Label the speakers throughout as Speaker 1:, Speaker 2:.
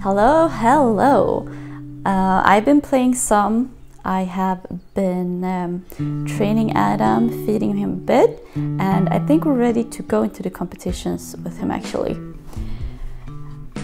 Speaker 1: Hello, hello. Uh, I've been playing some. I have been um, training Adam, feeding him a bit, and I think we're ready to go into the competitions with him actually.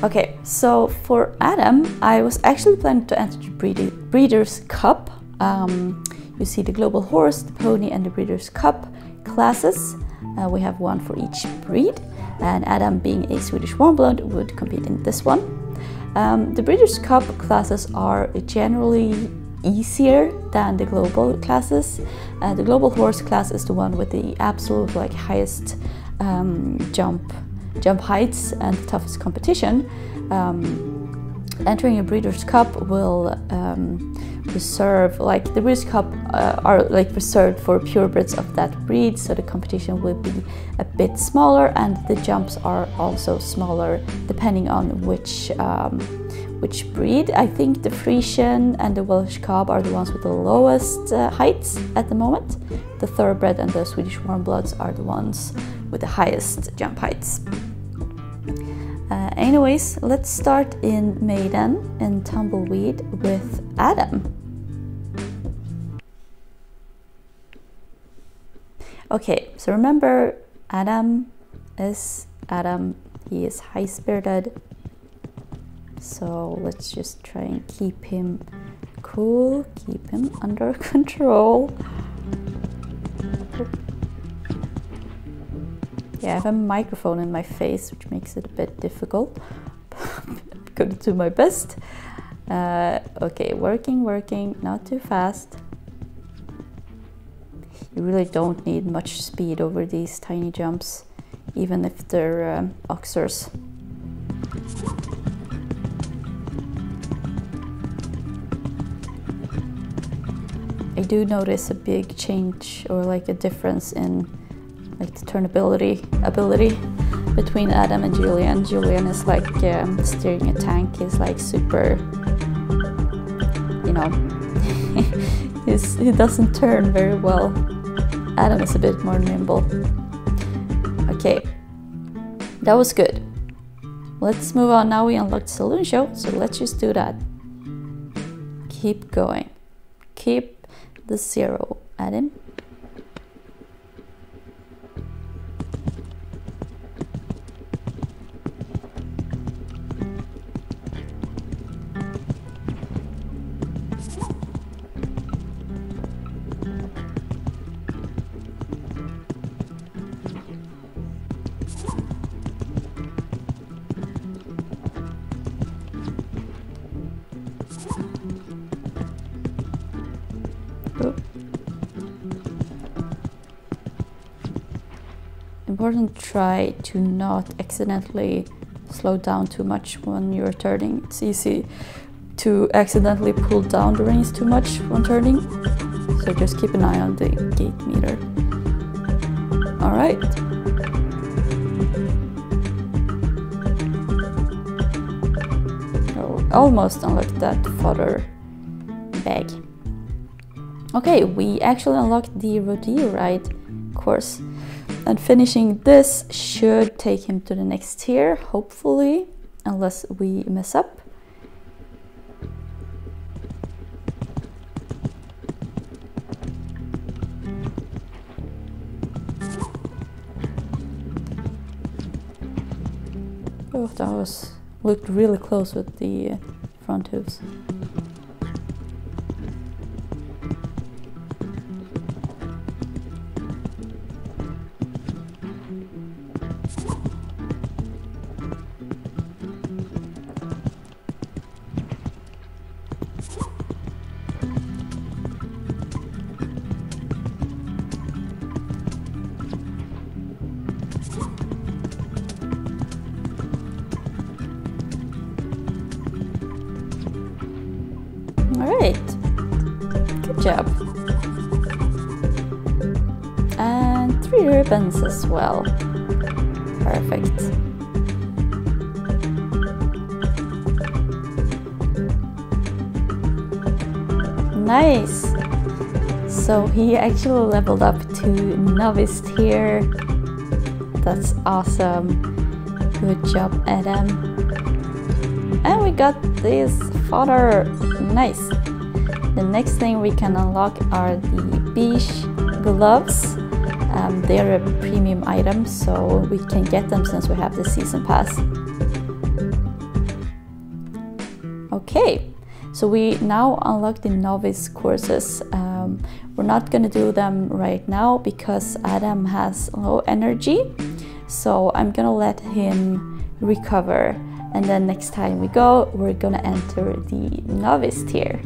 Speaker 1: Okay, so for Adam, I was actually planning to enter the Breeders' Cup. Um, you see the Global Horse, the Pony, and the Breeders' Cup classes. Uh, we have one for each breed, and Adam, being a Swedish warmblood, would compete in this one. Um, the Breeders' Cup classes are generally easier than the global classes. Uh, the global horse class is the one with the absolute like highest um, jump jump heights and the toughest competition. Um, entering a Breeders' Cup will reserve like the Breeders' Cup uh, are like reserved for purebreds of that breed, so the competition will be a bit smaller and the jumps are also smaller depending on which um, which breed. I think the Friesian and the Welsh Cob are the ones with the lowest uh, heights at the moment. The Thoroughbred and the Swedish Warmbloods are the ones with the highest jump heights. Uh, anyways, let's start in Maiden and Tumbleweed with Adam. Okay, so remember Adam is Adam, he is high spirited, so let's just try and keep him cool, keep him under control. Yeah, I have a microphone in my face, which makes it a bit difficult. I'm gonna do my best. Uh, okay, working, working, not too fast. You really don't need much speed over these tiny jumps, even if they're um, oxers. I do notice a big change or like a difference in like the turnability ability between Adam and Julian. Julian is like um, steering a tank is like super, you know, he doesn't turn very well. Adam is a bit more nimble. Okay, that was good. Let's move on now. We unlocked Saloon Show, so let's just do that. Keep going. Keep the zero at important to try to not accidentally slow down too much when you're turning. It's easy to accidentally pull down the reins too much when turning. So just keep an eye on the gait meter. All right. Oh, almost unlocked that fodder bag. Okay, we actually unlocked the rodeo ride course. And finishing this should take him to the next tier, hopefully, unless we mess up. Oh, that was looked really close with the front hooves. Alright. Good job. And three ribbons as well. Perfect. Nice! So he actually leveled up to novice tier. That's awesome. Good job, Adam. And we we got this fodder. Nice. The next thing we can unlock are the beige gloves. Um, they're a premium item, so we can get them since we have the season pass. Okay, so we now unlock the novice courses. Um, we're not gonna do them right now because Adam has low energy. So I'm gonna let him recover and then next time we go, we're gonna enter the novice tier.